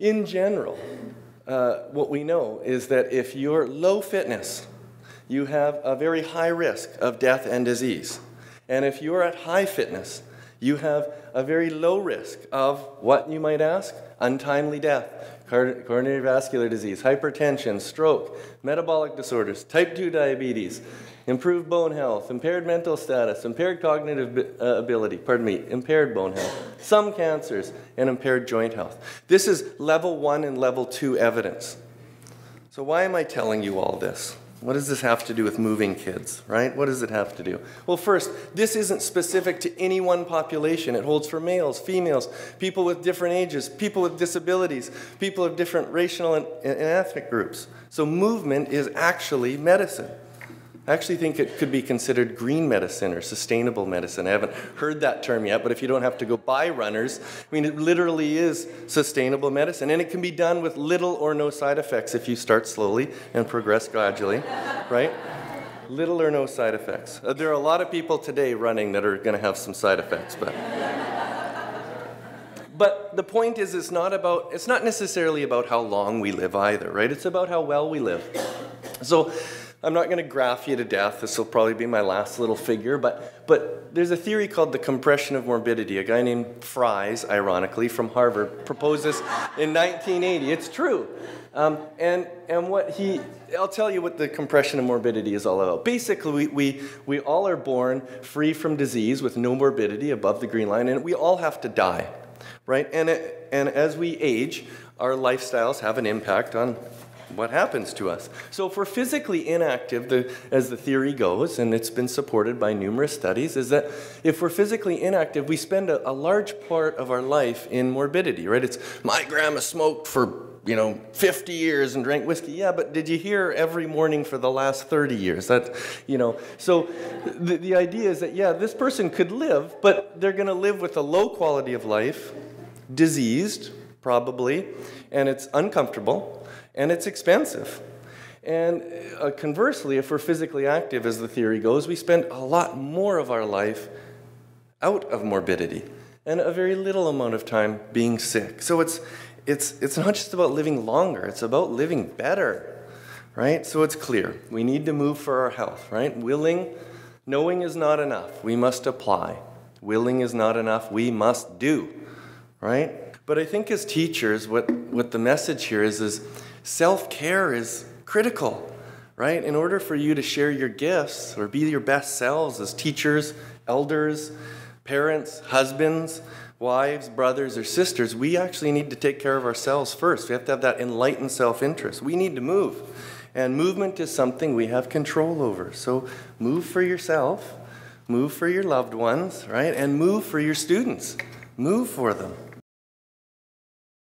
In general, uh, what we know is that if you're low fitness, you have a very high risk of death and disease. And if you're at high fitness, you have a very low risk of what you might ask? Untimely death, coronary vascular disease, hypertension, stroke, metabolic disorders, type 2 diabetes, improved bone health, impaired mental status, impaired cognitive uh, ability, pardon me, impaired bone health, some cancers, and impaired joint health. This is level one and level two evidence. So, why am I telling you all this? What does this have to do with moving kids, right? What does it have to do? Well, first, this isn't specific to any one population. It holds for males, females, people with different ages, people with disabilities, people of different racial and, and ethnic groups. So, movement is actually medicine. I actually think it could be considered green medicine or sustainable medicine. I haven't heard that term yet, but if you don't have to go buy runners, I mean, it literally is sustainable medicine. And it can be done with little or no side effects if you start slowly and progress gradually, right? Little or no side effects. Uh, there are a lot of people today running that are going to have some side effects, but. but the point is, it's not about, it's not necessarily about how long we live either, right? It's about how well we live. So, I'm not going to graph you to death. This will probably be my last little figure, but, but there's a theory called the compression of morbidity. A guy named Fries, ironically, from Harvard, proposed this in 1980. It's true. Um, and, and what he, I'll tell you what the compression of morbidity is all about. Basically, we, we, we all are born free from disease with no morbidity above the green line, and we all have to die, right? And, it, and as we age, our lifestyles have an impact on what happens to us. So if we're physically inactive, the, as the theory goes, and it's been supported by numerous studies, is that if we're physically inactive, we spend a, a large part of our life in morbidity, right? It's, my grandma smoked for you know, 50 years and drank whiskey. Yeah, but did you hear every morning for the last 30 years? That, you know, so the, the idea is that, yeah, this person could live, but they're going to live with a low quality of life, diseased, probably, and it's uncomfortable and it's expensive. And uh, conversely, if we're physically active, as the theory goes, we spend a lot more of our life out of morbidity and a very little amount of time being sick. So it's, it's, it's not just about living longer, it's about living better, right? So it's clear. We need to move for our health, right? Willing, knowing is not enough. We must apply. Willing is not enough. We must do, right? But I think as teachers, what, what the message here is, is Self care is critical, right? In order for you to share your gifts or be your best selves as teachers, elders, parents, husbands, wives, brothers, or sisters, we actually need to take care of ourselves first. We have to have that enlightened self interest. We need to move. And movement is something we have control over. So move for yourself, move for your loved ones, right? And move for your students. Move for them.